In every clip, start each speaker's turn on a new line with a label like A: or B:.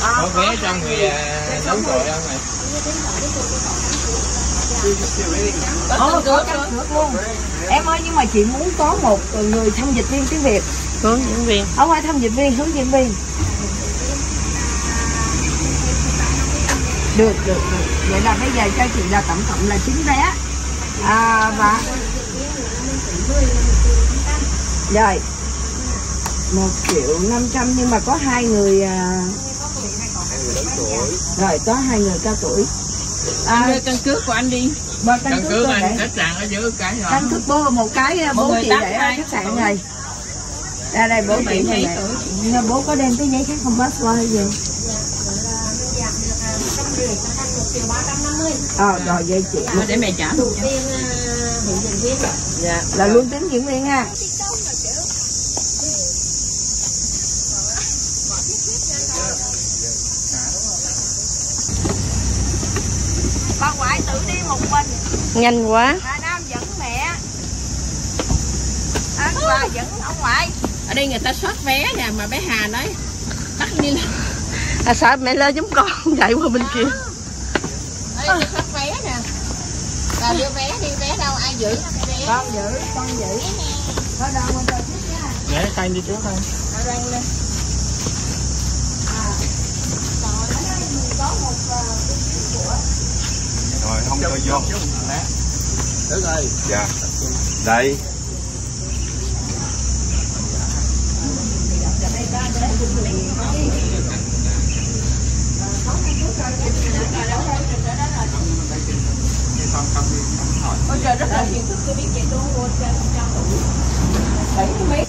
A: có vé cho người à, đấu rồi ăn này
B: Ồ, có căn cước luôn Em ơi, nhưng mà chị muốn có một người thông dịch viên tiếng Việt.
C: Hướng dẫn viên.
B: Không phải thông dịch viên, hướng dẫn viên. Được, được, được. Vậy là bây giờ cho chị là tổng cộng là 9 vé. À, Và Rồi một triệu năm trăm nhưng mà có hai người à... Rồi, có hai người cao tuổi.
C: Anh đưa căn cước của anh đi.
B: căn
A: căn
B: cước
A: anh
B: để
A: khách sạn ở dưới cái rồi
B: căn cước bố một cái
C: Một
B: bố chị để ở
C: hai.
B: khách sạn này. Đây đây bố chị này nè bố có đem cái giấy khác không passport hay gì? Ờ rồi vậy chị.
C: Để mẹ trả. Luôn dạ
B: là luôn tính diễn viên ha bà ngoại tự đi một mình.
C: Nhanh quá.
B: Hà Nam dẫn mẹ. Anh bà dẫn ông ngoại.
C: Ở đây người ta soát vé nè mà bé Hà nói bắt đi lên à sợ mẹ lên giống con chạy qua bên kia? Ở đây vé nè. Bà đưa vé đi vé đâu ai giữ vé.
B: Con giữ con giữ. Con cho trước nha.
A: Để khanh đi trước thôi.
C: Ở đây lên
B: có một ờ,
D: rồi không cho vô.
A: Được rồi
D: dạ. Đây.
C: Ôi trời rất là hiền thức tôi biết vậy tôi mua cho cho bảy mươi mấy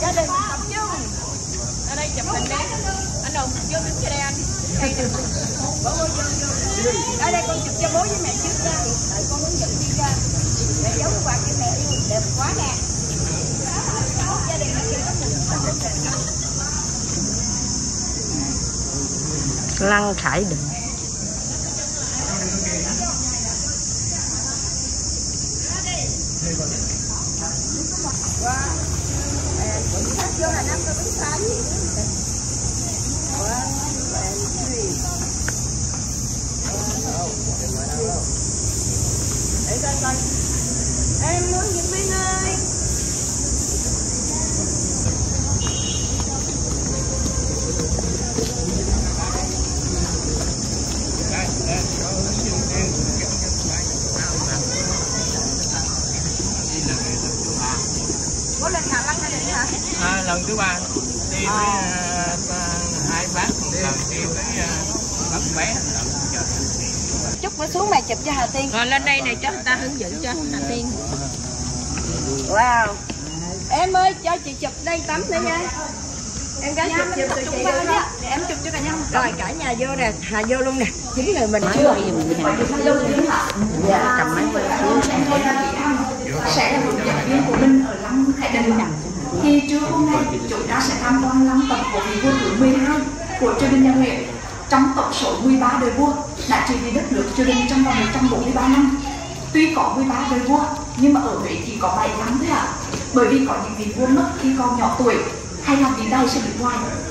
C: gia đình tập trung ở đây chụp hình đi anh đồng, vô đứng cho đây anh. Bố bố, vô vô. Ở đây con chụp cho bố với mẹ trước ra đợi con hướng dẫn đi ra để giấu quạt cho mẹ yêu. Đẹp quá nè. Gia đình nó kia có một lăng khải định em muốn diễn viên ơi bố lên nhà lăng hay gì hả
A: à, lần thứ ba đi với hai bác một lần đi với bác bé
B: chút mới xuống mày chụp cho Hà Tiên.
C: Rồi lên đây này cho người ta hướng dẫn cho Hà Tiên.
B: Wow. Em ơi cho chị chụp đây tắm nữa nha. Em gái chụp chụp tụi chị vô đó. Em chụp cho cả nhà rồi cả nhà vô nè. Hà vô luôn nè. Chín người mình. Chưa
C: cầm máy quay xuống
E: sẽ là hướng dẫn viên của mình ở Lăng Hải Đình thì trưa hôm nay, chúng ta sẽ tham quan lăng tộc của vị vua thứ 12 của triều đình nhà Nguyễn trong tổng số 13 đời vua đã trị vì đất nước triều đình trong vòng 143 năm. Tuy có 13 đời vua, nhưng mà ở Huế chỉ có 7 lăng thôi ạ. Bởi vì có những vị vua mất khi còn nhỏ tuổi, hay là vị đau sẽ bị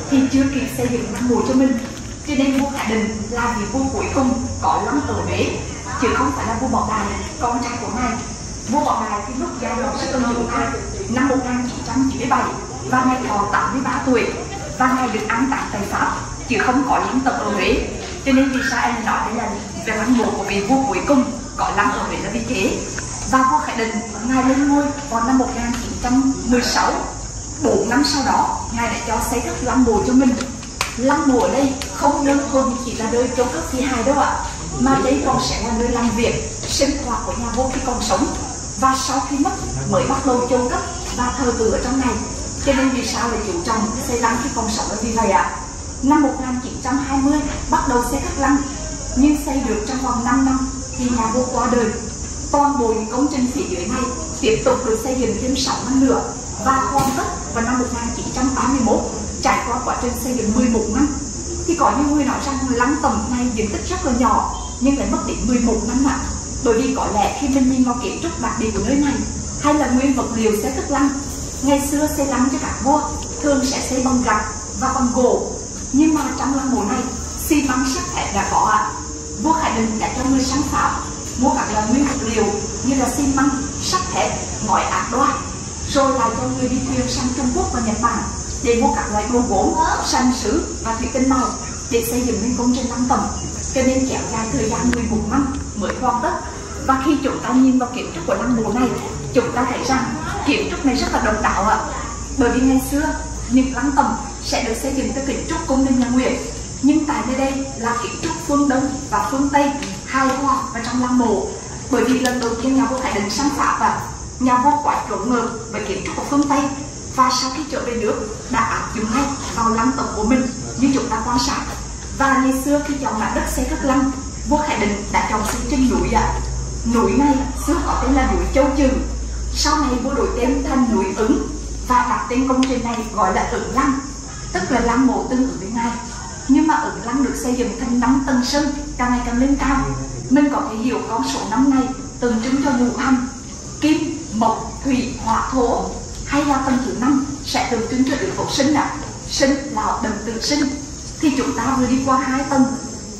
E: thì chưa kịp xây dựng lăng mộ cho mình. Cho nên vua Hạ Đình là vị vua cuối cùng có lăng ở Huế. Chứ không phải là vua Bảo Đại, con trai của ngài. Vua Bảo Đại thì lúc giai đoạn sẽ tân ai năm 1997 và ngày thọ 83 tuổi, và ngài được an táng tại Pháp, chứ không có những tập ở Huế. Cho nên vì sao em nói đây là về lăng mộ của vị vua cuối cùng, có lăng ở Huế là vì thế. Và vua Khải Định, ngài lên ngôi vào năm 1916 bốn năm sau đó, ngài đã cho xây các lăng mộ cho mình. Lăng mộ ở đây không đơn thuần chỉ là nơi chôn cất thi hài đâu ạ, mà đây còn sẽ là nơi làm việc, sinh hoạt của nhà vua khi còn sống và sau khi mất, mới bắt đầu chôn cất và thờ tự ở trong này. Cho nên vì sao lại chú trọng xây lăng khi còn sống là vì vậy ạ? Năm 1920 bắt đầu xây các lăng. Nhưng xây được trong vòng 5 năm, thì nhà vua qua đời. Toàn bộ những công trình phía dưới này tiếp tục được xây dựng thêm 6 năm nữa. Và hoàn tất vào năm 1931 trải qua quá trình xây dựng 11 năm. Thì có những người nói rằng lăng tầm này diện tích rất là nhỏ, nhưng lại mất đến 11 năm ạ bởi vì có lẽ khi mình nhìn vào kiến trúc đặc biệt của nơi này hay là nguyên vật liệu xây cất lăng ngày xưa xây lăng cho các vua thường sẽ xây bằng gạch và bằng gỗ. Nhưng mà trong lăng mộ này xi măng sắt thép đã có ạ. Vua khải định đã cho người sáng tạo mua các loại nguyên vật liệu như là xi măng sắt thép ngói ác đoa rồi lại cho người đi thuyền sang trung quốc và nhật bản để mua các loại đồ gỗ, sành sứ và thủy tinh màu để xây dựng nên công trình lăng tầng cho nên kéo dài thời gian 11 năm mới hoàn tất và khi chúng ta nhìn vào kiến trúc của lăng mộ này, chúng ta thấy rằng kiến trúc này rất là độc đáo ạ. Bởi vì ngày xưa, những lăng tầm sẽ được xây dựng theo kiến trúc cung đình nhà Nguyễn. Nhưng tại nơi đây là kiến trúc phương đông và phương tây, hài hòa và trong lăng mộ. Bởi vì lần đầu tiên nhà vua Thái Định sáng phạm và nhà vua quá trộn ngược với kiến trúc của phương tây. Và sau khi trở về nước, đã áp dụng ngay vào lăng tầm của mình như chúng ta quan sát. Và ngày xưa khi chọn mặt đất xây các lăng, vua thái Định đã chọn xây trên núi ạ. à núi này xưa có tên là núi Châu Trừ sau này vua đổi tên thành núi Ứng và đặt tên công trình này gọi là Ứng Lăng, tức là lăng mộ tương ứng với ngài. Nhưng mà Ứng Lăng được xây dựng thành năm tầng sân, càng ngày càng lên cao. Mình có thể hiểu con số năm này tượng trưng cho ngũ hành, kim, mộc, thủy, hỏa thổ hay là tầng thứ năm sẽ tượng trưng cho yếu tố sinh ạ. Sinh là đầm tự sinh. Thì chúng ta vừa đi qua hai tầng.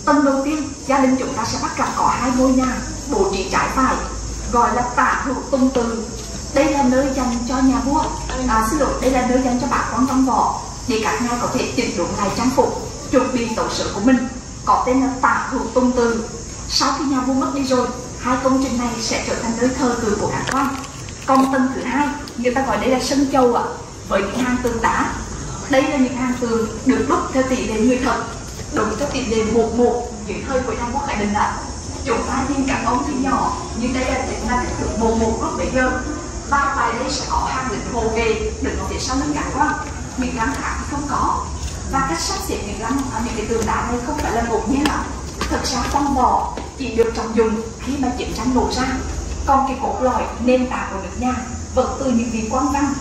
E: Tầng đầu tiên, gia đình chúng ta sẽ bắt gặp có hai ngôi nhà bố trí trái phải gọi là tả hữu tung từ. Đây là nơi dành cho nhà vua. À, xin lỗi đây là nơi dành cho bà con trong võ để các nhà có thể chỉnh đốn lại trang phục chuẩn bị tổ sự của mình. Có tên là tả hữu tung từ. Sau khi nhà vua mất đi rồi hai công trình này sẽ trở thành nơi thờ tự của các quan còn tầng thứ hai người ta gọi đây là sân châu ạ với những hàng tường đá. Đây là những hàng tường được đúc theo tỷ lệ người thật. Đúng theo tỷ lệ một một dưới thời của nhà vua Khải Định ạ chúng ta nhìn các ông thì nhỏ, nhưng đây là chính là kích thước một một lúc bây giờ và tại đây sẽ có hàng lĩnh hồ về, đừng có thể sau lưng cả quan những lăng khác thì không có. Và cách sắp xếp những lăng ở những cái tường đá này không phải là một nhé ạ. Thực ra con bò chỉ được trọng dùng khi mà chiến tranh nổ ra. Còn cái cốt lõi nền tảng của nước nhà vẫn từ những vị quan văn.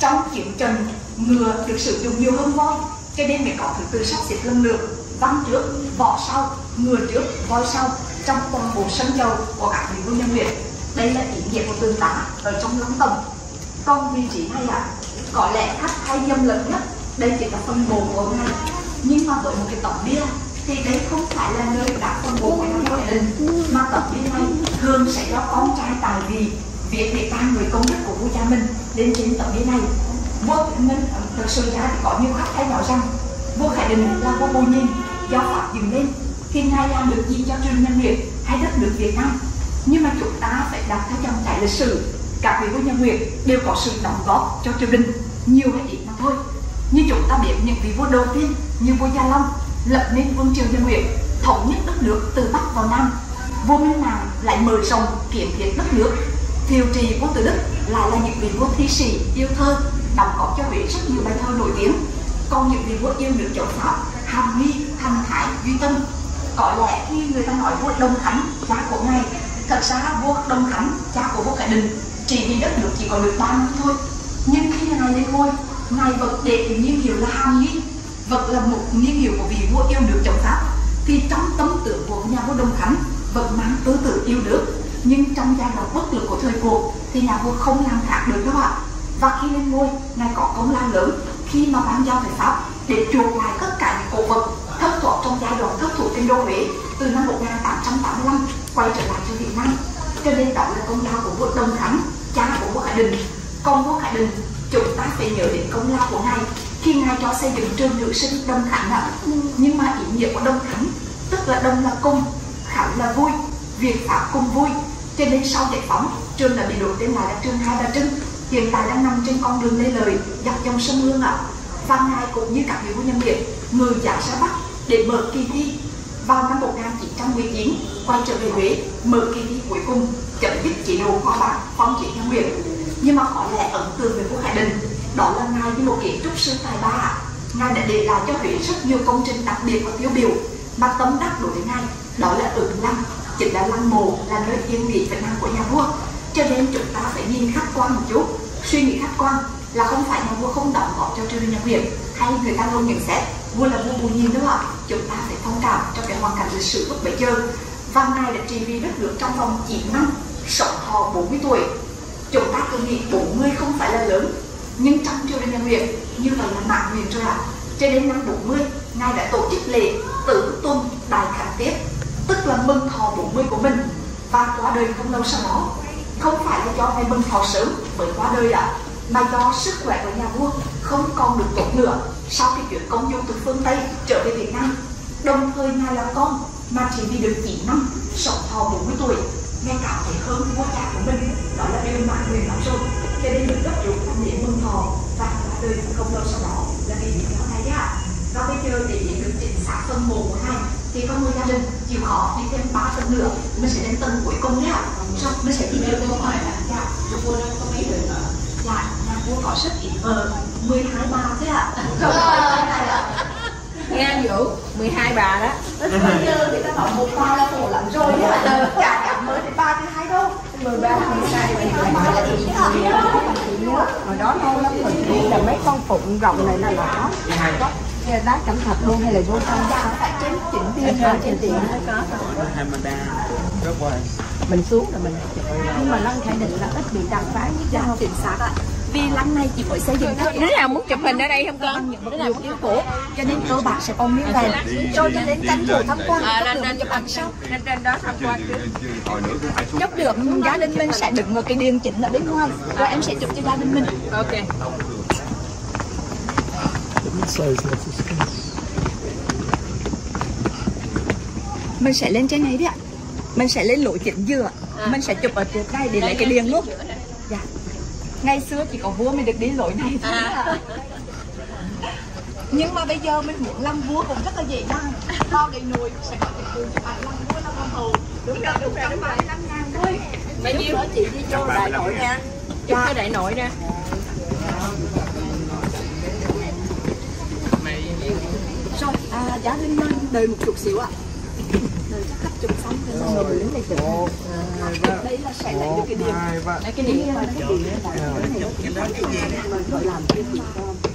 E: Trong chiến trần ngựa được sử dụng nhiều hơn voi, cho nên mới có thứ tự sắp xếp lần lượt. Văn trước, võ sau, ngựa trước, voi sau trong toàn bộ sân châu của các vị vua nhân việt đây là ý nghĩa của tương đá ở trong lăng tầm còn vị trí này ạ à, có lẽ khách hay nhầm lẫn nhất. Đây chỉ là phần bổ của ngài nhưng mà với một cái tổng bia thì đấy không phải là nơi đặt phần bổ của gia đình mà tổng bia này thường sẽ do con trai tài vì việc để ca người công đức của vua cha mình lên trên tổng bia này. Vua mình thật sự ra thì có nhiều khách hay nói rằng vua khải định là vua bù nhìn do pháp dựng lên thì ngài làm được gì cho trường nhân nguyệt hay đất nước việt nam. Nhưng mà chúng ta phải đặt theo dòng chảy lịch sử. Các vị vua nhân nguyệt đều có sự đóng góp cho triều đình, nhiều hay ít mà thôi. Như chúng ta biết những vị vua đầu tiên như vua gia long lập nên vương triều nhân nguyệt, thống nhất đất nước từ bắc vào nam. Vua minh mạng lại mở rộng kiến thiết đất nước. Thiều trì vua từ đức lại là những vị vua thi sĩ yêu thơ, đóng góp cho Huế rất nhiều bài thơ nổi tiếng. Còn những vị vua yêu nước chống pháp, hàm nghi, thành thái, duy tâm có lẽ khi người ta nói vua đông khánh, cha của ngài, thật ra vua đông khánh, cha của vua khải định chỉ vì đất nước chỉ còn được ba năm thôi. Nhưng khi ngài lên ngôi, ngài vật để niên hiệu là hàm nghi vật là một niên hiệu của vị vua yêu nước chống pháp. Thì trong tâm tưởng của nhà vua đông khánh, vẫn mang tư tưởng yêu nước. Nhưng trong giai đoạn bất lực của thời cuộc thì nhà vua không làm khác được các bạn và khi lên ngôi, ngài có công lao lớn khi mà ban giao về pháp để chuộc lại tất cả những cổ vật trong giai đoạn thất thủ kinh đô Huế từ năm 1885 quay trở lại cho Việt Nam. Cho nên đó là công lao của vua Đông Khánh cha của vua Khải đình, con vua Khải đình. chúng ta phải nhớ đến công lao của ngài khi ngài cho xây dựng trường nữ sinh Đông Khánh ạ. Nhưng mà ý nghĩa của Đông Khánh tức là Đông là cung Khánh là vui việc pháp cùng vui. Cho nên sau giải phóng trường đã bị đổi tên lại là trường Hai Bà Trưng. Hiện tại đang nằm trên con đường lê lợi dọc dòng sông Hương ạ. Và ngài cũng như các vị vua nhân việt người giả ra bắc để mở kỳ thi vào năm 1919 quay trở về Huế, mở kỳ thi cuối cùng, chấm dứt chế độ khoa bạc phong trị nhân Nguyễn nhưng mà có lẽ ấn tượng về vua Hải Đình, đó là ngài như một kiến trúc sư tài ba. Ngài đã để lại cho Huế rất nhiều công trình đặc biệt và tiêu biểu, mà tâm đắc đối với ngài, đó là ứng lăng. Chính là lăng mộ là nơi yên nghỉ vĩnh hằng của nhà vua. Cho nên chúng ta phải nhìn khách quan một chút. Suy nghĩ khách quan là không phải nhà vua không đóng góp cho triều đình nhà Nguyễn hay người ta luôn nhận xét vua là vua bù nhìn đúng không ạ. Chúng ta phải thông cảm cho cái hoàn cảnh lịch sử lúc bấy giờ. Và ngài đã trị vì đất nước trong vòng 9 năm, sống thọ 40 tuổi. Chúng ta cứ nghĩ 40 không phải là lớn, nhưng trong triều đình nhà Nguyễn, như vậy là mạng nguyện rồi ạ. Cho đến năm 40 ngài đã tổ chức lễ tử tuân đại khánh tiết tức là mừng thọ 40 của mình. Và qua đời không lâu sau đó, không phải là do ngài mừng thọ sớm mới qua đời ạ, mà do sức khỏe của nhà vua không còn được tốt nữa sau cái chuyến công du từ phương Tây trở về Việt Nam, đồng thời ngài là con mà chỉ vì được 9 năm, sống thọ 40 tuổi ngài cảm thấy hơn vua cha của mình, đó là điều mà người nói rồi. Cho nên được gấp rút tham lễ mừng thọ và qua đời không lâu sau đó là vì lý do này ạ và bây giờ để biết được chính xác phần mộ của ngài thì có một gia đình chịu khó đi thêm ba phần nữa. Mình sẽ đến tầng cuối cùng nhé ạ xong, mình sẽ đi được câu hỏi là dạ vua đang có mấy đời nữa dạ vua có rất ít vợ 12 bà thế ạ. Không
B: nghe vũ 12 bà đó.
E: Bây giờ người ta bảo một ba là khổ lắm rồi đấy ạ. Chả chẳng mới đến ba thứ hai đâu.
B: 13 12 bà là chị nhớ hồi đó lâu lắm rồi biết là mấy con phụng rồng này là lỏ đá cẩm thạch luôn hay là vô trong
E: phải trên chỉnh biên
B: ở trên tiền nó có. Mình xuống rồi mình nhưng mà lăng khẳng định là ít bị tàn phá nhất
E: dạ chính xác ạ lăng này chỉ mới xây dựng thôi
B: đứa nào muốn chụp hình ở đây không con?
E: đứa nào muốn chụp cổ cho nên cơ bản sẽ còn miếng vàng rồi cho đến tranh thủ tham quan.
B: À, lên trên
E: chụp ảnh sau.
B: Lên trên đó tham quan
E: chốc được gia đình mình sẽ đựng vào cái điện chỉnh ở bên ngoài. Rồi em sẽ chụp cho gia đình mình.
B: Ok.
E: Mình sẽ lên trên này đấy ạ. Mình sẽ lên lối chính giữa. Mình sẽ chụp ở trước đây để lấy cái điện luôn dạ ngày xưa chỉ có vua mới được đi lối này thôi. Ạ. nhưng mà bây giờ mình muốn làm vua cũng rất là dễ dàng. Bao đầy nồi sẽ có thể cùng chụp ảnh làm vua làm hoàng hậu đúng rồi đúng rồi ba năm ngàn thôi.
B: Bao nhiêu? Chị đi vô đại nội nha. Chụp cái đại nội nè
E: rồi à, giá linh ơi đợi một chút xíu ạ. cho khách chụp xong rồi xong rồi. đứng đây chụp. Đây là sẽ lấy được cái điểm.
B: Lấy cái điện
E: cái điểm gọi làm cái gì?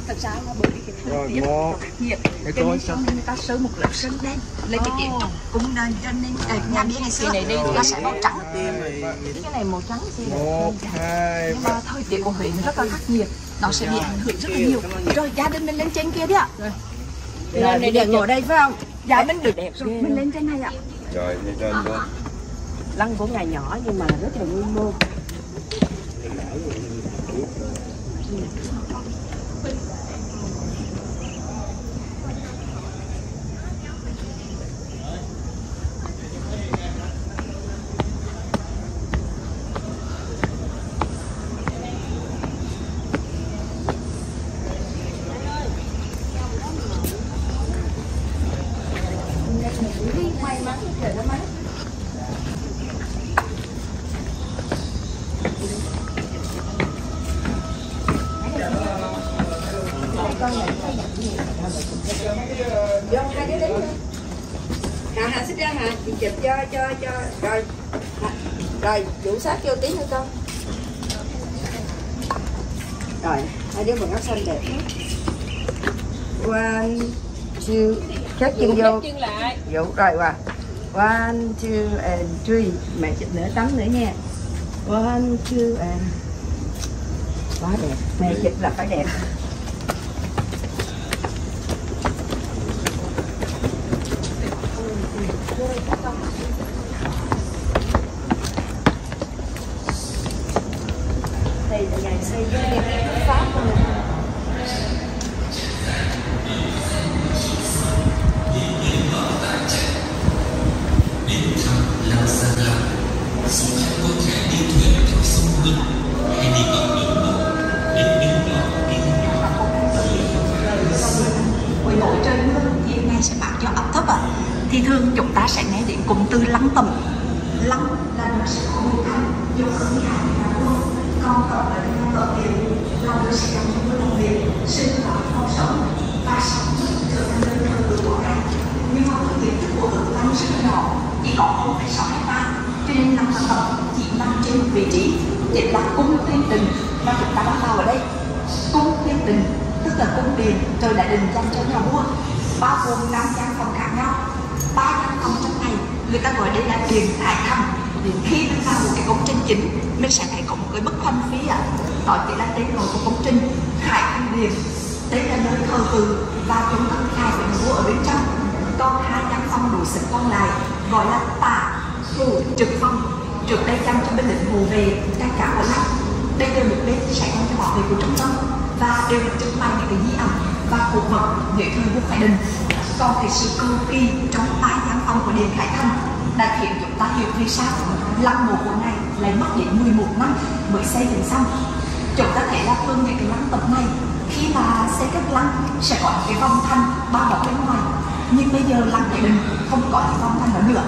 E: Thật ra là bởi vì cái thời tiết nghiệt cho nên sau người ta sơn một lớp sơn đen lên cái điện cũng là cho nên à, nhà bia ngày xưa
B: này đi
E: nó sẽ màu trắng.
B: Cái này màu trắng gì
D: một hai
E: nhưng mà thời tiết của Huế nó rất là khắc nghiệt. Nó sẽ bị ảnh hưởng rất là nhiều. Rồi gia đình mình lên trên kia đi ạ.
B: Rồi. Này được ngồi đây phải không?
E: Dạ mình được đẹp rồi mình lên trên này ạ
D: rồi đi trên đó.
B: Lăng của ngài nhỏ nhưng mà rất là quy mô vô hai đứa đến hà hà xích ra hà chị chụp cho cho cho rồi Hà, rồi vũ sát vô tí nữa con. Rồi hai đứa quần áo xanh đẹp one two khép chân vô. vũ rồi qua one two and three. Mẹ chụp nửa tấm nữa nha. One two and quá đẹp. Mẹ chụp là phải đẹp vậy là
E: cung thiên đình mà chúng ta đang vào ở đây. Cung thiên đình tức là cung điện, trời đại đình dành cho nhà vua. Bao gồm năm gian phòng khác nhau. Ba gian phòng trong này người ta gọi đây là điện đại thăng khi mình vào một cái công trình chính, mình sẽ thấy có một cái bức hoành phí ạ. Đó chỉ là tên gọi của công trình hải thăng điện đây là nơi thờ tự và chúng ta khai của nhà vua ở bên trong. Còn hai căn phòng đủ sức còn lại, gọi là tả, phủ, trực phòng trước đây chăm cho bên lĩnh hộ về các cả ở lắm đây đều được bên chạy không cho bảo vệ của trung tâm và đều được trưng bày những cái di ảnh và cổ vật nghệ thời vua khải đình. Còn cái sự cầu kỳ trong ba giám phong của đền khải thanh đã khiến chúng ta hiểu vì sao lăng mộ của này lại mất đến 11 năm mới xây dựng xong. Chúng ta thấy là thường những cái lăng tập này, khi mà xây cất lăng sẽ có những cái vòng thanh bao bọc bên ngoài. Nhưng bây giờ lăng khải đình không có những vòng thanh đó nữa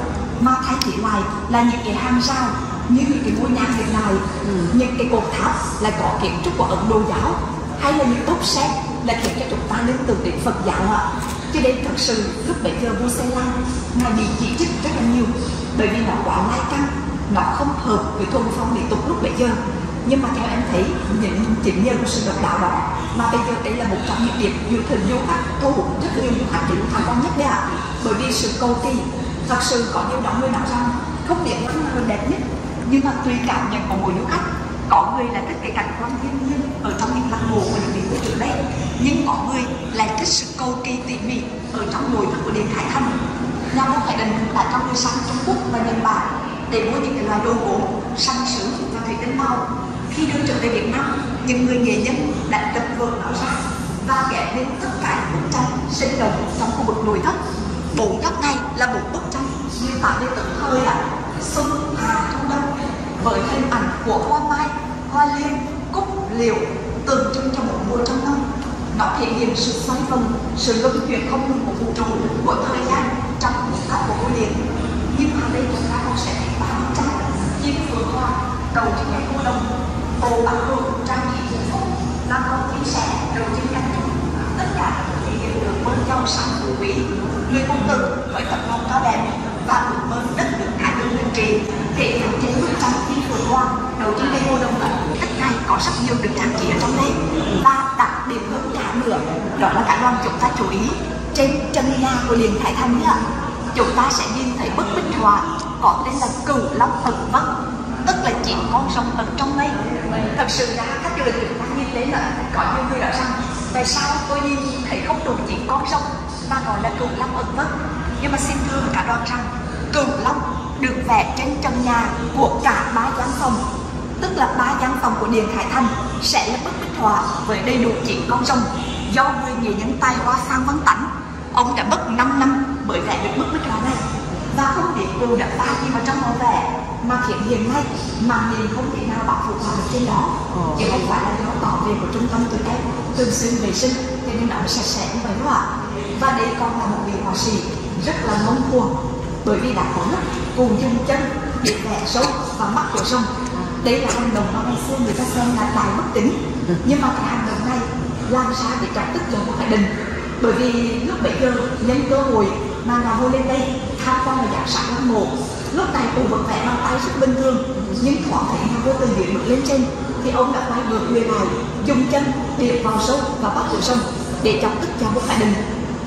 E: mà thay thế lại là những cái hàng rào như những cái ngôi nhà hiện đại những cái cột tháp là có kiến trúc của ấn độ giáo hay là những bốc xe là khiến cho chúng ta liên tưởng đến phật giáo ạ. Cho nên thật sự lúc bây giờ vua Xe Lan ngài bị chỉ trích rất là nhiều bởi vì nó quá lai căng nó không hợp với thuần phong mỹ tục lúc bây giờ. Nhưng mà theo em thấy những chính nhờ của sự độc đáo đó mà bây giờ đây là một trong những điểm du thuyền du khách thu hút rất nhiều du khách đến tham quan nhất đấy ạ. Bởi vì sự cầu kỳ thật sự có nhiều đó người nói rằng không biết là người đẹp nhất, nhưng mà tùy cảm nhận của mỗi du khách, có người là thích cái cảnh quan thiên nhiên ở trong những lăng mộ của những vị vua trước đây, nhưng có người lại thích sự cầu kỳ tỉ mỉ ở trong nội thất của điện Thái Thanh. Nhà vua Khải Định đã cho người sang Trung Quốc và Nhật Bản để mua những cái loại đồ gỗ săn sứ và thủy tinh màu. Khi đưa trở về Việt Nam, những người nghệ nhân đã tập vở nó ra và vẽ lên tất cả những bức tranh sinh động trong khu vực nội thất bốn góc này là một bức tranh. Như tạo nên từng thời là xuân hạ thu đông với hình ảnh của hoa mai, hoa liên, cúc, liễu, tượng trưng cho một mùa trong năm nó thể hiện sự xoay vần sự luân chuyển không ngừng của vũ trụ của thời gian trong một góc của ngôi điện nhưng mà đây chúng ta còn sẽ thấy ba bức tranh chim phượng hoa cầu trên nhánh cô đồng hồ bạc phượng trang trí hạnh phúc lam công chia sẻ đầu trên cánh tất cả thể hiện được bên trong sáng phú quý người công tử với tấm lòng cao đẹp và ước mơ đất nước thái bình linh trị thể hiện trên bức tranh chim phượng hoa đầu trên cây ngô đồng ẩn tất cả có rất nhiều được trang trí ở trong đây và đặc biệt hơn cả nữa đó là cả đoàn chúng ta chú ý trên chân nhà của liền thái thanh nhá chúng ta sẽ nhìn thấy bức bích họa, có tên là cửu long thần vất tức là chín con sông ẩn trong mây thật sự ra, các du lịch chúng ta nhìn thấy là có nhiều người nói rằng, tại sao tôi nhìn thấy không đủ chín con sông mà gọi là cửu long ẩn vất nhưng mà xin thưa cả đoàn rằng, cửu long được vẽ trên trần nhà của cả ba gian phòng. Tức là ba gian phòng của điện Hải Thành sẽ là bức bích họa với đầy đủ chín con sông do người nghệ nhân tài hoa Phan Văn Tánh, ông đã mất 5 năm mới vẽ được bức bích họa này. Và không biết cô đã pha gì vào trong màu vẽ mà khiến hiện nay màn hình không thể nào bảo phục hòa được trên đó. Chứ không phải là do bảo vệ của trung tâm tụi em thường xuyên vệ sinh cho nên nó mới sạch sẽ như vậy đó ạ. Và đây còn là một vị họa sĩ rất là ngông cuồng. Bởi vì đã có lúc cùng dùng chân để vẽ sâu và mắt của sông. Đây là hành động mà ngày xưa người ta xem là tài bất tính nhưng mà cái hành động này làm sao để chọc tức giận của Hải Đình bởi vì lúc bấy giờ nhân cơ hội mà ngà vua lên đây, tham quan và giám sát lăng mộ. Lúc này cụ vẫn vẽ bằng tay rất bình thường, nhưng thoáng thấy nhà vô từ dưới bước lên trên. Thì ông đã quay ngược người lại, dùng chân điệp vào sâu và bắt của sông để chọc tức cho vua phải Đình.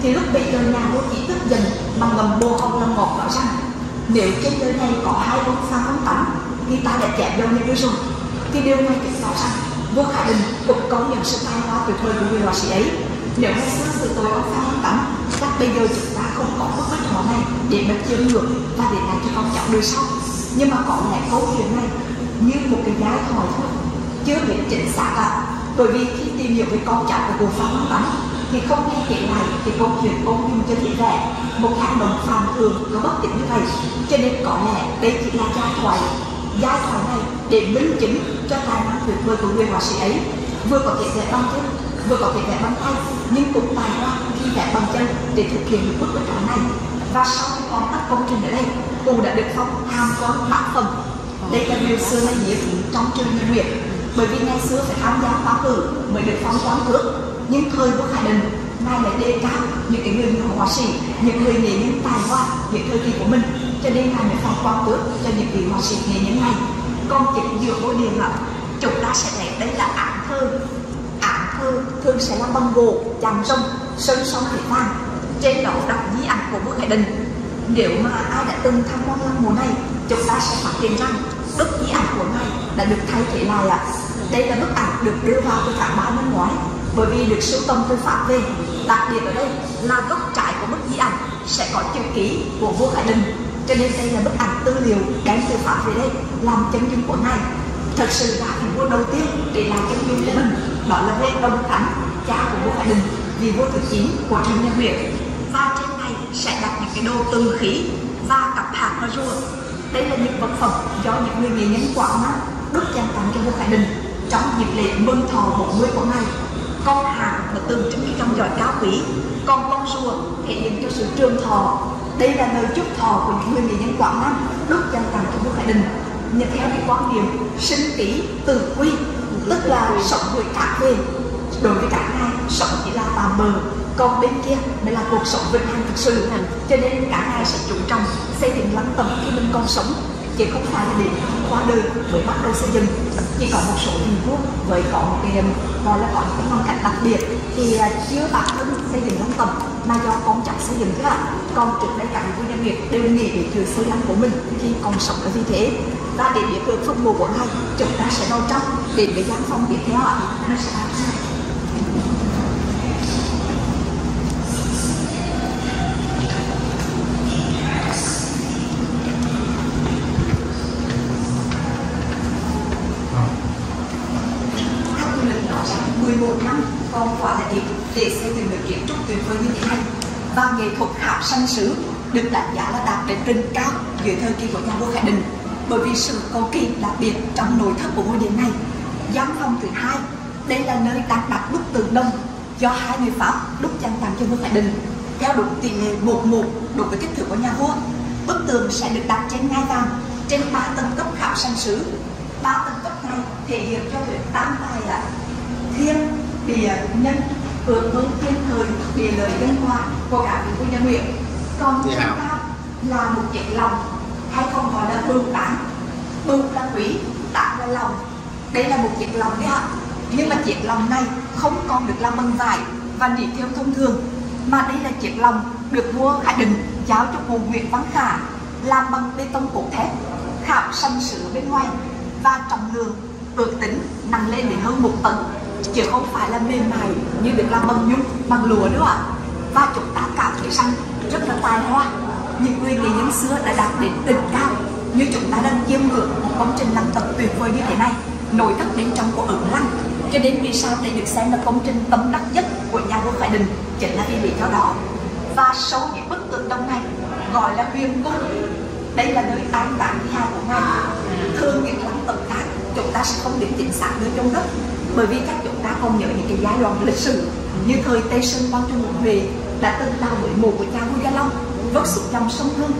E: Thì lúc bị giờ nhà vô chỉ tức giận, mà ngầm bồ ông lâm ngọt nói rằng, nếu trên đời này có hai ông phan ông tắm thì ta đã chém đâu như đứa rồi thì điều này chứng tỏ rằng vua khải đình cũng có những sự tài hoa từ vời của người họa sĩ ấy. Nếu ngày xưa sự tôi ông phan ông tắm chắc bây giờ chúng ta có bức bách họa này để mà chiêm ngược và để lại cho con cháu đời sau nhưng mà có lẽ câu chuyện này như một cái giá hỏi thôi, chưa biết chính xác ạ bởi vì khi tìm hiểu về con cháu của cụ phan văn tánh thì không nghe kể lại thì câu chuyện ông dùng cho thị vẽ một hành động phàm thường có bất tỉnh như vậy. Cho nên có lẽ đây chỉ là giai thoại giai thoại này để minh chứng cho tài năng tuyệt vời của người họa sĩ ấy. Vừa có thể vẽ bằng chứng vừa có thể vẽ bằng tay nhưng cũng tài hoa khi vẽ bằng chân để thực hiện được bức bích này. Và sau khi hoàn tất công trình ở đây, cụ đã được phong tham quan bát phẩm. Đây là điều xưa nay diễn trong trường nhân nguyện bởi vì ngày xưa phải tham gia khóa cử mới được phong quán tước nhưng thời của Hải Đình nay lại đề cao những cái người họa sĩ, những người nghệ nhân tài hoa những thời kỳ của mình. Cho nên ngài mới phong quán tước cho những vị họa sĩ nghệ nhân này. Còn chỉ dựa ngôi điện là chúng ta sẽ thấy đây là ảng thơ ảng thường sẽ là bằng gỗ, chạm rông, sơn son để vàng. Trên đó đặt di ảnh của vua hải đình. Nếu mà ai đã từng tham quan lăng mộ này, chúng ta sẽ phát hiện rằng bức di ảnh của ngài đã được thay thế lại ạ. Đây là bức ảnh được đưa vào từ tháng 3 năm ngoái. Bởi vì được sưu tầm từ pháp về, đặc biệt ở đây là góc trái của bức di ảnh sẽ có chữ ký của vua hải đình. Cho nên đây là bức ảnh tư liệu đem từ pháp về đây, làm chân dung của ngài. Thật sự là vị vua đầu tiên để làm chân dung của mình đó là lê đông thắng cha của vua hải đình vị vua thứ chín của trần nhân huyện và trên này sẽ đặt những cái đồ từ khí và cặp hạt và rùa. Đây là những vật phẩm do những người nghệ nhân quảng nam đúc trang tặng cho vua hải đình trong dịp lễ mừng thọ 40 của ngày con hạt là tượng trưng cho trong giỏi cao quý, còn con rùa thể hiện cho sự trường thọ. Đây là lời chúc thọ của những người nghệ nhân quảng nam đúc trang tặng cho vua hải đình nhận theo cái quan niệm sinh tỷ từ quy tức là sống với cả về đối với cả hai, sống chỉ là tạm bờ, còn bên kia mới là cuộc sống vĩnh hằng thực sự. Cho nên cả hai sẽ chú trọng xây dựng lắng tầm khi mình còn sống. Chứ không phải là để qua đời mới bắt đầu xây dựng. Chỉ có một số hình quốc với có một cái gọi là có những cái hoàn cảnh đặc biệt. Thì à, chưa bản thân xây dựng lắm tầm mà do con cháu xây dựng chứ ạ? Còn trước đây cả những doanh nghiệp đều nghĩ đến chuyện xây lắm của mình khi còn sống là vì thế ta để địa phương phân mộ của ngài chúng ta sẽ vào trong đến với gian phòng tiếp theo ạ. Nó sẽ là thế này. Theo quy định đó 11 năm, còn quả là điểm để xây dựng được kiến trúc tuyệt vời như thế này. Và nghệ thuật khảo sanh sứ được đánh giá là đạt đến trình cao dưới thời kỳ của nhà vua Khải Định bởi vì sự cầu kỳ đặc biệt trong nội thất của ngôi điện này. Giám phòng thứ hai đây là nơi đang đặt bức tượng đồng do hai người pháp đúc trang tặng cho vua Khải Định theo đúng tỷ lệ một một đối với kích thước của nhà vua bức tường sẽ được đặt trên ngai vàng trên ba tầng cấp khảo sanh sứ. Ba tầng cấp này thể hiện cho việc tam tài là thiên địa nhân hướng hướng thiên thời địa lợi nhân hòa của cả vị vua nhà Nguyễn còn
D: Dạ.
E: chúng ta là một chiếc lòng hay còn gọi là bưu tán bưu là quý tán là lòng. Đây là một chiếc lòng đấy ạ. Nhưng mà chiếc lòng này không còn được làm bằng vải và nỉ theo thông thường, mà đây là chiếc lòng được vua hạ Đình giáo cho cụ Nguyễn Văn Khả, làm bằng bê tông cốt thép, khảo sanh sứ bên ngoài và trọng lượng, ước tính nặng lên đến hơn một tấn, chứ không phải là mềm mại như được làm bằng nhung, bằng lụa nữa ạ. Và chúng ta cảm thấy rằng rất là tài hoa những người nghệ nhân xưa đã đạt đến đỉnh cao. Như chúng ta đang chiêm ngưỡng một công trình làm tập tuyệt vời như thế này, nội thất bên trong của ẩn lăng. Cho đến vì sao đây được xem là công trình tâm đắc nhất của nhà vua Khải Đình chính là vì lý do đó. Và sâu những bức tượng Đông này, gọi là huyền cung. Đây là nơi an táng thi hài của ngài. Thường những lăng tầm khác chúng ta sẽ không biết chính xác nơi trong đất. Bởi vì các chúng ta không nhớ những cái giai đoạn lịch sử, như thời Tây Sơn bao Trung một Huệ đã từng là bới mù của cha vua Gia Long vớt xuống dòng sông Hương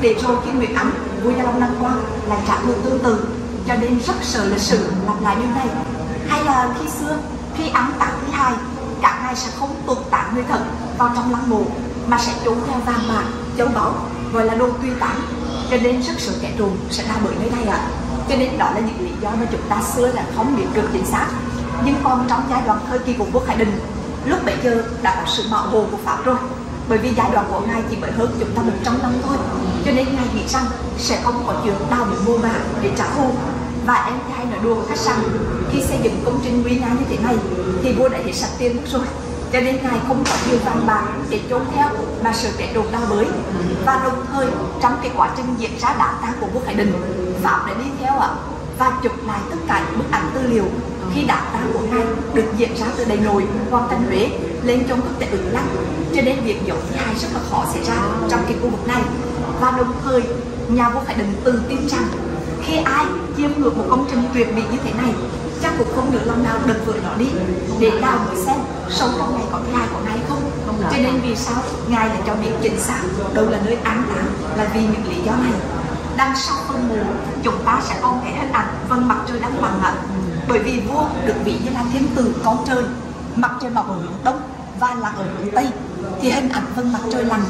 E: để rồi khi nguyện Ánh vua Gia Long đăng quang lại trả ngược tương tự, cho nên rất sợ lịch sử lặp lại điều này. Hay là khi xưa, khi ám táng thứ hai, cả ngài sẽ không tuột táng người thật vào trong lăng mộ, mà sẽ trốn theo vàng bạc châu báu, gọi là đồ tuy tán. Cho nên rất sợ kẻ trộm sẽ ra bởi nơi đây ạ. Cho nên đó là những lý do mà chúng ta xưa là không biết được chính xác. Nhưng còn trong giai đoạn thời kỳ của quốc Hải Đình lúc bấy giờ đã có sự bảo hộ của Pháp rồi bởi vì giai đoạn của ngài chỉ mới hơn chúng ta một trăm năm thôi. Cho nên ngài nghĩ rằng sẽ không có chuyện đau bị mua mã để trả thù. Và em trai nói đùa với khách rằng khi xây dựng công trình nguy nga như thế này, thì vua đã hết sạch tiền mất rồi. Cho nên ngài không có nhiều vàng bạc để trốn theo mà sợ kẻ đồn đau mới và đồng thời, trong cái quá trình diễn ra đám tang của vua khải Đình phạm đã đi theo ạ, và chụp lại tất cả những bức ảnh tư liệu khi đám tang của ngài được diễn ra từ đầy nồi hoàng thành Huế lên trong các tế ứng lăng. Cho nên việc giấu thi hài rất là khó xảy ra trong cái khu vực này. Và đồng thời, nhà vua phải Đình tự tin rằng khi ai chiêm ngưỡng một công trình tuyệt mỹ như thế này, chắc cũng không được lòng nào đừng vượt nó đi để đào mới xem sâu trong này có thi hài của ngài không. Cho nên vì sao ngài lại cho biết chính xác đâu là nơi an táng là vì những lý do này. Đằng sau phân mù chúng ta sẽ còn thể hình ảnh vân mặt trời đang bằng ạ bởi vì vua được vị như là thiên tử con trời. Mặt trời mọc ở hướng đông và là ở hướng tây thì hình ảnh vân mặt trời lặn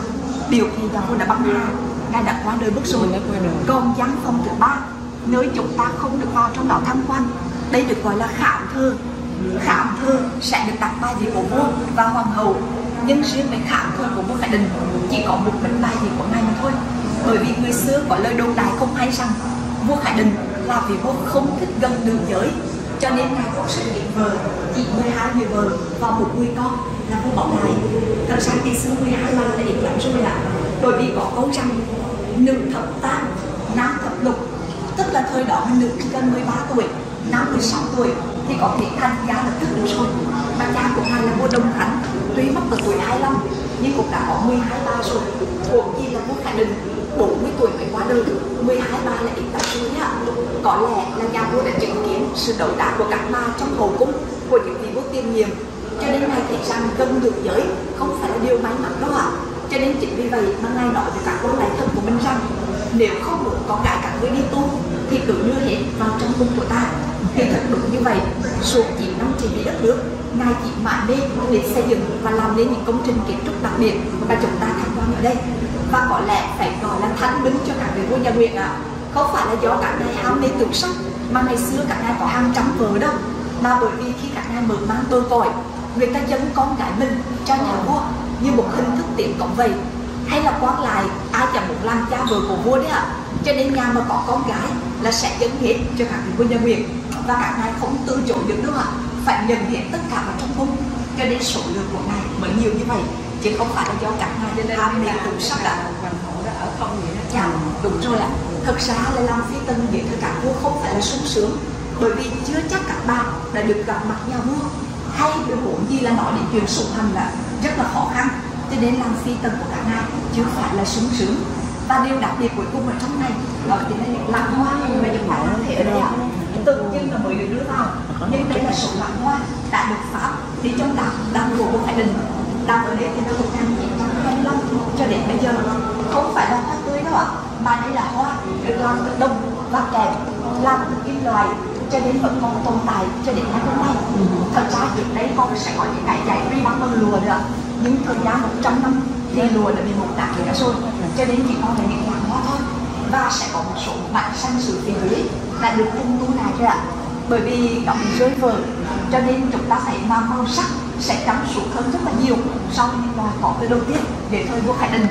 E: biểu thị là vua đã băng hà ngài đã qua đời bước rồi. Còn giáng phòng thứ ba nơi chúng ta không được vào trong đó tham quan đây được gọi là khảo thơ. Khảo thơ sẽ được đặt bài vị của vua và hoàng hậu nhưng riêng với khảo thơ của vua khải định chỉ có một mình bài vị của ngài mà thôi. Bởi vì người xưa có lời đồn đại không hay rằng vua khải định là vì vua không thích gần đường giới cho nên ngài có sự nghiệp vợ chỉ 12 người vợ và một người con là vua bỏ lại thật ra ngày xưa 12 lần là ít lắm rồi ạ bởi vì có câu rằng nữ thập tam, nam thập lục. Tức là thời đó nữ chỉ cần 13 tuổi, nam 16 tuổi thì có thể tham gia lập tức được rồi. Và cha của ngài là vua đông khánh tuy mất ở tuổi 25 nhưng cũng đã có 12 ba rồi. Cuộc chi là vua khải đình 40 tuổi mới qua đời. 12 ba là ít lắm rồi ạ có lẽ là nhà vua đã chứng kiến sự đấu đá của các ma trong hậu cung của những vị vua tiên nhiệm cho đến nay thấy rằng cân được giới, không phải là điều may mắn đâu ạ. Cho nên chính vì vậy mà ngài nói với các quan lại thân của mình rằng, nếu không muốn con gái các ngươi đi tu, thì cứ đưa hết vào trong cung của ta. Thì thật đúng như vậy, suốt chín năm chị vì đất nước, ngài chỉ mãi mê để xây dựng và làm nên những công trình kiến trúc đặc biệt mà chúng ta tham quan ở đây. Và có lẽ phải gọi là thánh binh cho cả người vua nhà nguyện ạ. À. không phải là do cả ngài ham mê tưởng sắc, mà ngày xưa cả ngài có hàng trăm vợ đâu. Mà bởi vì khi cả ngài mở mang tôi cõi người ta dâng con gái mình cho nhà vua như một hình thức tiền cộng vậy. Hay là quan lại ai chẳng muốn làm cha vợ của vua đấy ạ. À. cho nên nhà mà có con gái là sẽ dâng hết cho các vị vua nhà Nguyệt và các ngài không từ chối được đâu ạ. À. phải nhận hết tất cả vào trong cung. Cho nên số lượng của ngài mới nhiều như vậy. Chứ không phải là do các ngài ham mê tưởng sắc ạ
B: ở không vậy đó
E: dạ đúng rồi ạ. Thật ra là làm phi tân với thời cả vua không phải là sung sướng. Bởi vì chưa chắc các bạn đã được gặp mặt nhà vua hay biểu huống gì là nói đến chuyện sủng hầm là rất là khó khăn. Cho nên làm phi tần của cả ngài chứ phải là sướng sướng. Và điều đặc biệt cuối cùng ở trong này, đó chính là những lãng hoa. Mà chúng ta có thể ở đây ạ, tự nhiên là mới được đưa vào. Nhưng đây là số lãng hoa đã được pháp đi trong đạo đạo của một thái đình đạo ở đây thì năm 1925 cho đến bây giờ. Không phải là hoa tươi đâu ạ, mà đây là hoa được làm từ đồng và kèm làm từ kim loại cho đến vẫn còn tồn tại cho đến ngày hôm nay. Thật ra trước đây con sẽ có những cái giải truy bằng bằng lùa nữa. Nhưng thời gian 100 năm thì lùa đã bị một đạn đã rồi. Cho nên chỉ còn là những làng hoa thôi. Và sẽ có một số mảnh xanh sự phía dưới đã được tung tu lại rồi ạ? Bởi vì nó bị rơi vỡ. Cho nên chúng ta thấy mà màu sắc sẽ trắng suốt hơn rất là nhiều so với những loài cỏ từ đầu tiên để thời vua Khải Định.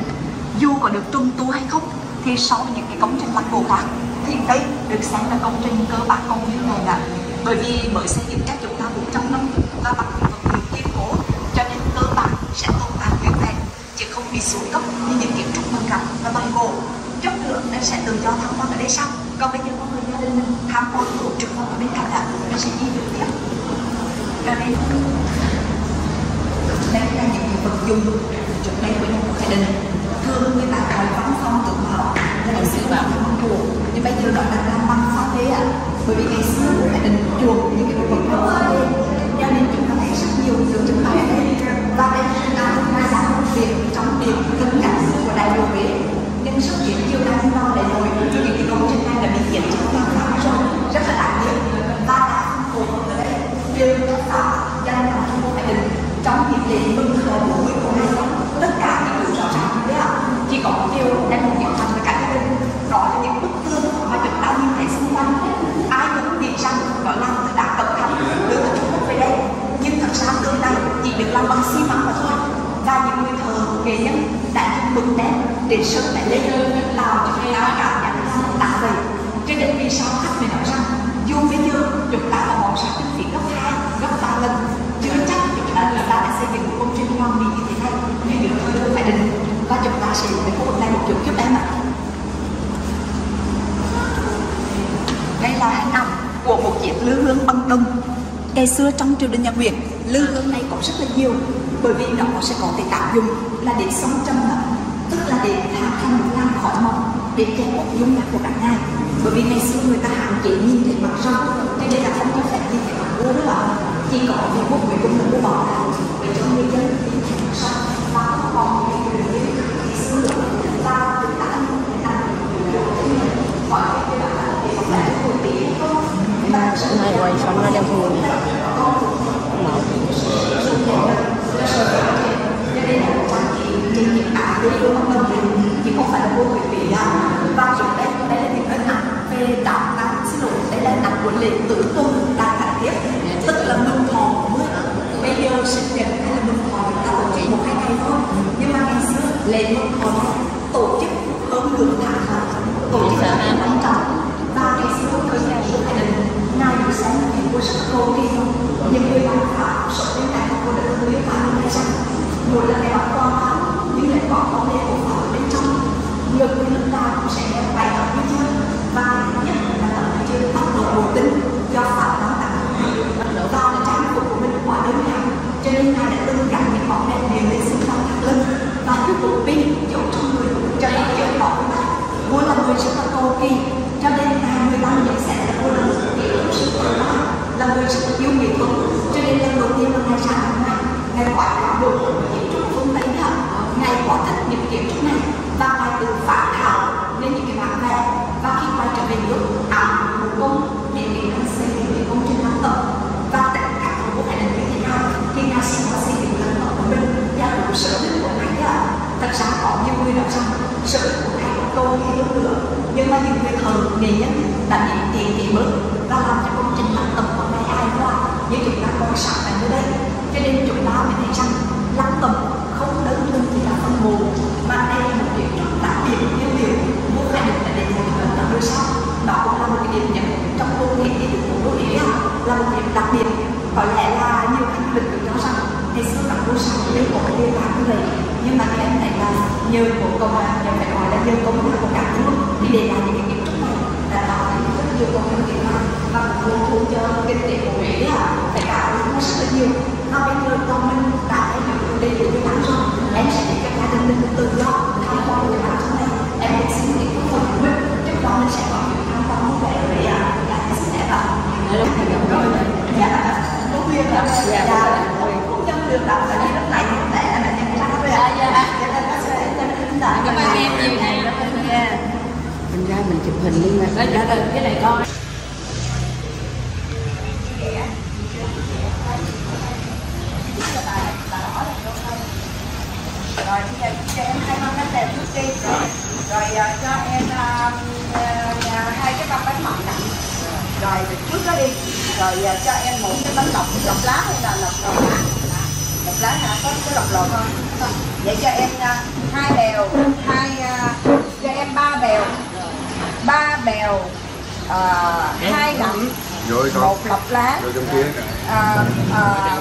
E: Dù có được trung tu hay không thì với những cái công trình lăng mộ khác thì đây được xem là công trình cơ bản công viên này là bởi vì mới xây dựng cách chúng ta 400 năm và bằng vật liệu kiên cố, cho nên cơ bản sẽ tồn tại nguyên vẹn, chứ không bị xuống cấp như những kiến trúc bằng gạch và bằng gỗ. Chất lượng nên sẽ tự do tham quan ở đây sau. Còn bây giờ mọi người gia đình mình, tham quan của trực quan ở bên cạnh là nó sẽ di chuyển tiếp. Đây. Đây là những vật dụng trước đây của nhà của gia đình. Thường người ta gọi văn phòng tượng bảo là sự bảo là bằng chùa. Nhưng bây giờ đó là làm bằng pha thế ạ. Bởi vì ngày xưa của gia đình chùa những cái vật đó. Pha lê cho nên chúng ta thấy rất nhiều tượng trưng bày đấy và đây là chúng ta đã công việc trong việc tân cảnh của đại lộ Huế. Nhưng xuất hiện chiều nay lo đại nội những cái công trình này đã bị diễn trong văn hóa rồi rất là đặc biệt. Và đã không phù ở đây đều tạo danh làm trong hải đình trong dịp lễ ngày xưa trong triều đình nhà Nguyễn lư hương này có rất là nhiều, bởi vì nó sẽ có thể tác dụng là để sống trầm ngập tức là để hạ thành được làn khỏi mỏng, để che khuất dung nhan của cả ngài bởi vì ngày xưa người ta hạn chế nhìn thấy mặt rồng cho nên là không có phép nhìn thấy mặt vua đó. Ạ chỉ có những quốc người cũng là vua bỏ ra để cho người dân nhìn thấy mặt rồng và không còn những người như ngày xưa và chúng ta người ta hỏi cái đó là để có phải hồi tiếng không
B: Này quay xong nó đem thường
E: cho nên là quan trị trên những ả đối với con mình chỉ có không phải là vua Nguyễn Bỉ đâu và trước đây đây là những ấn ảnh về đạo tăng xin là tử tuần đạt khải tiếp tức là mừng thọ bây giờ sinh nhật hay là mừng thọ chúng ta tổ chức một hai ngày thôi nhưng mà ngày xưa lễ mừng thọ đó tổ chức hơn nửa tháng mà tổ chức rất là quan trọng và ngày xưa thời gian của gia đình ngài được xem cô những những người bạn pháp sống bên cạnh của đất nước và nói rằng mỗi lần gặp con nhưng lại có con đế của họ bên trong. Ngực của chúng ta cũng sẽ bày tỏ với chưa và nhất là tận chưa tốc độ bộ tính do phạm đóng tặng và là trang phục của mình quá đơn giản, cho nên ngài đã từng gắn những bọn đen đều lên xung quanh thắt lưng và tiếp tục pin, chỗ trong người, cho đến chợ bỏ vua là người rất là cầu kỳ, cho nên ngài người ta nhận xét là vua là người kỹ sự tự là người rất yêu nghệ thuật cho nên lần đầu tiên là ngài ra ngày ngài gọi là được kiến có khuyên là dạ cũng chân được đọc là đi lúc này thì lẽ là nhân ra rồi à dạ cho nên nó sẽ
C: cảm ơn em nhiều này
B: mình ra mình chụp hình luôn nè
C: dạ được cái này con
B: rồi bây giờ cho em hai con bánh đẹp trước đi rồi à, cho em à, à, hai cái mâm bánh mặn nè. Rồi trước đó đi rồi cho em một cái bánh lọc lọc lá hay là lọc lọc lá? Lọc lá hả? Có có lọc lọc không? Không. vậy cho em à, hai bèo hai à, cho em ba bèo. Ba bèo à, hai
D: con
B: một lọc lá.
D: Rồi trong kia.
B: À, à,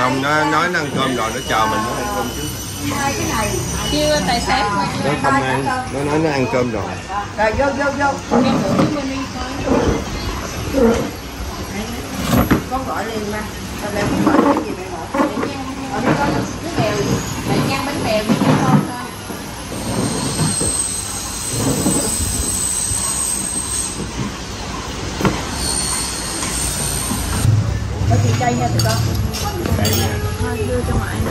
D: không nó nói nó ăn cơm rồi nó chờ mình nó ăn cơm chứ.
B: Hai cái này.
C: Chưa tài xế
D: nó không ăn. nó nói nó ăn cơm rồi.
B: Rồi vô vô vô con gọi liền mà rồi mẹ không gọi cái gì mẹ gọi
C: ở đây có bánh bèo mẹ nhang bánh bèo với cái con thôi.
B: Có chị chay nha tụi con?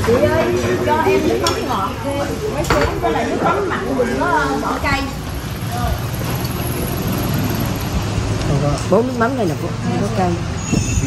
B: Chị ơi, cho em nước mắm ngọt thêm. Mấy chén với lại nước mắm mặn đừng có ờ, bỏ cay. Ờ, bốn nước mắm này là không có cay.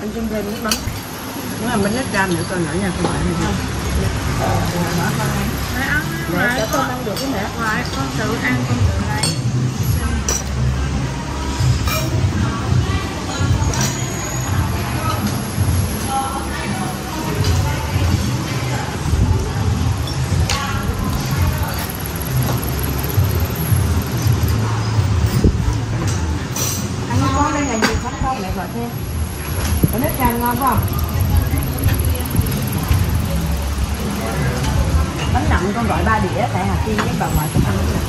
B: anh chung thêm nước mắm nó làm bánh nước cam nữa coi nữa nha không bạn hay không mẹ cho con ăn được cái mẹ
C: Rồi, con tự ăn con tự lấy
B: ăn với con đây là nhiều khách không mẹ gọi thêm có nước cam ngon phải không bánh nậm con gọi ba đĩa tại Hà Tiên với bà ngoại con ăn bánh nậm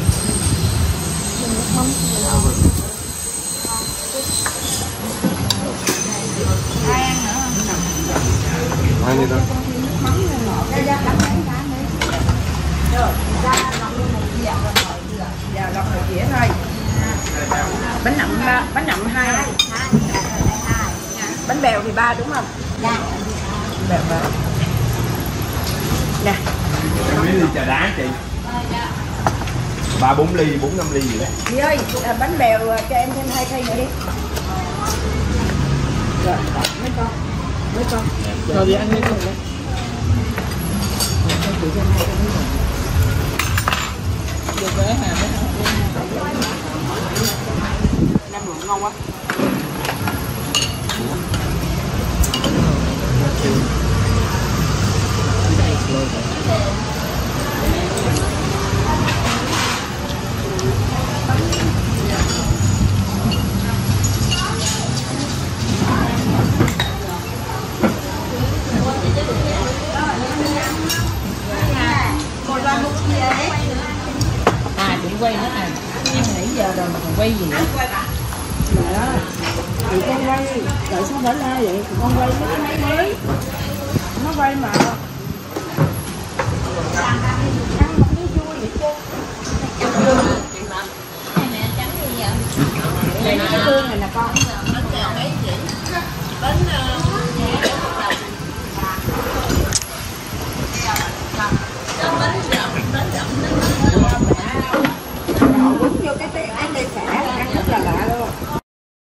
C: ai ăn nữa không
D: vậy đó
B: Dạ, lọc một dĩa thôi. Bánh nậm ba, bánh nậm hai. Bánh bèo thì ba đúng không? Dạ. Bèo ba. Nè,
D: em lấy ly trà đá chị ba bốn ly bốn năm ly gì đó
B: chị ơi, à, bánh bèo à, cho em thêm hai cây nữa đi. Rồi, mấy con. Mấy con.
A: Rồi đi ăn đi con. Được vé hà mấy
B: Năm lượng